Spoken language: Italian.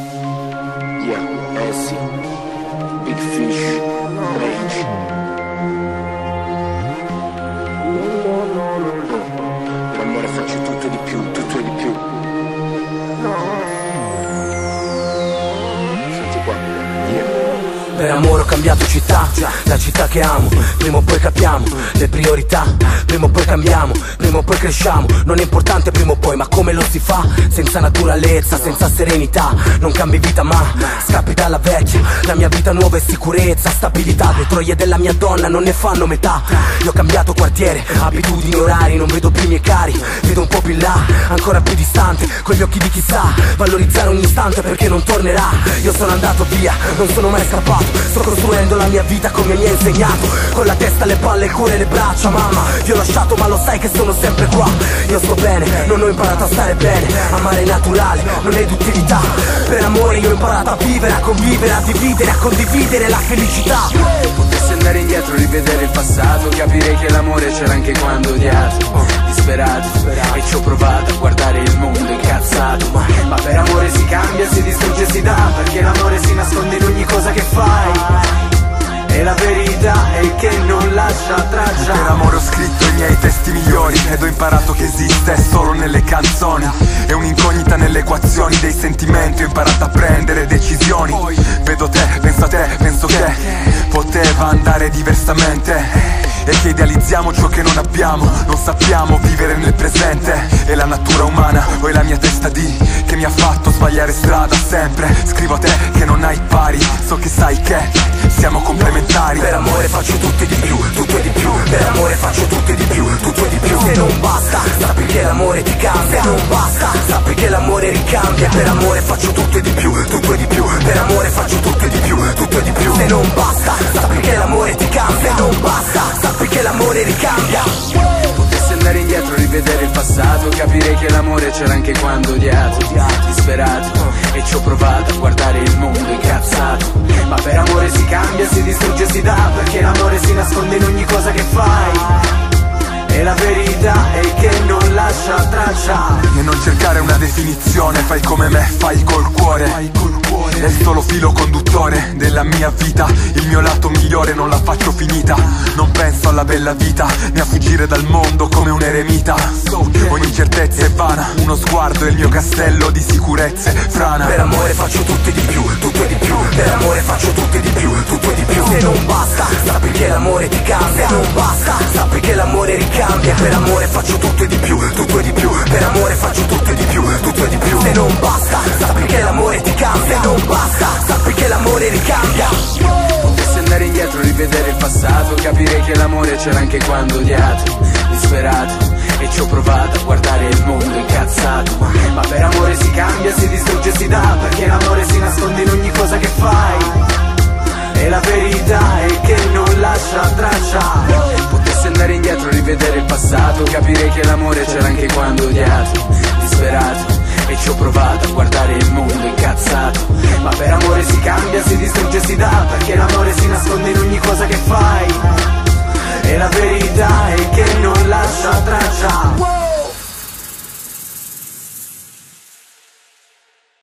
Yeah, eh sì. Big Fish, cambiato città, la città che amo Prima o poi capiamo le priorità Prima o poi cambiamo, prima o poi cresciamo Non è importante prima o poi, ma come lo si fa? Senza naturalezza, senza serenità Non cambi vita ma scappi dalla vecchia La mia vita nuova è sicurezza, stabilità Le troie della mia donna non ne fanno metà Io ho cambiato quartiere, abitudini, orari Non vedo più i miei cari, vedo un po' più in là Ancora più distante, con gli occhi di chissà Valorizzare ogni istante perché non tornerà Io sono andato via, non sono mai scappato Sto costruendo la mia vita come mi hai insegnato. Con la testa, le palle, il cuore e le braccia Mamma, ti ho lasciato ma lo sai che sono sempre qua. Io sto bene, non ho imparato a stare bene. Amare è naturale, non è d'utilità. Per amore io ho imparato a vivere, a convivere, a dividere, a condividere la felicità. Potessi andare indietro, rivedere il passato Capirei che l'amore c'era anche quando odiato Disperato, e ci ho provato a guardare il mondo incazzato. Ma per amore si cambia, si distrugge, si dà esiste solo nelle canzoni. È un'incognita nelle equazioni dei sentimenti. Ho imparato a prendere decisioni. Vedo te, penso a te, penso che Poteva andare diversamente. E che idealizziamo ciò che non abbiamo. Non sappiamo vivere nel presente. È la natura umana o è la mia testa di Che mi ha fatto sbagliare strada sempre. Scrivo a te che non hai pari. So che sai che siamo complementari. Per amore faccio tutto di più cambia. Se non basta, sappi che l'amore ricambia. Per amore faccio tutto e di più, tutto e di più. Per amore faccio tutto e di più, tutto e di più. Se non basta, sappi che l'amore ti cambia. Se non basta, sappi che l'amore ricambia. Potessi andare indietro, rivedere il passato Capirei che l'amore c'era anche quando odiato Disperato, e ci ho provato a guardare il mondo incazzato. Ma per amore si cambia, si distrugge, si dà Perché l'amore si nasconde in ogni cosa che fai e la verità è che non lascia traccia. E non cercare una definizione Fai come me, fai col cuore. È il solo filo conduttore della mia vita. Il mio lato migliore non la faccio finita. Non penso alla bella vita Né a fuggire dal mondo come un eremita. Ogni certezza è vana Uno sguardo è il mio castello di sicurezze frana. Per amore faccio tutto e di più, tutto e di più. Per amore faccio tutto e di più, tutto e di più, Per amore faccio tutto e di più, tutto e di più. Se non basta, sappi che l'amore ti cambia. Se non basta, sappi che l'amore ricambia. Potessi andare indietro, rivedere il passato Capirei che l'amore c'era anche quando odiato Disperato, e ci ho provato a guardare il mondo incazzato. Ma, per amore si cambia, si distrugge, si dà Perché l'amore si nasconde in ogni cosa che fai passato Capirei che l'amore c'era anche quando odiato Disperato, e ci ho provato a guardare il mondo incazzato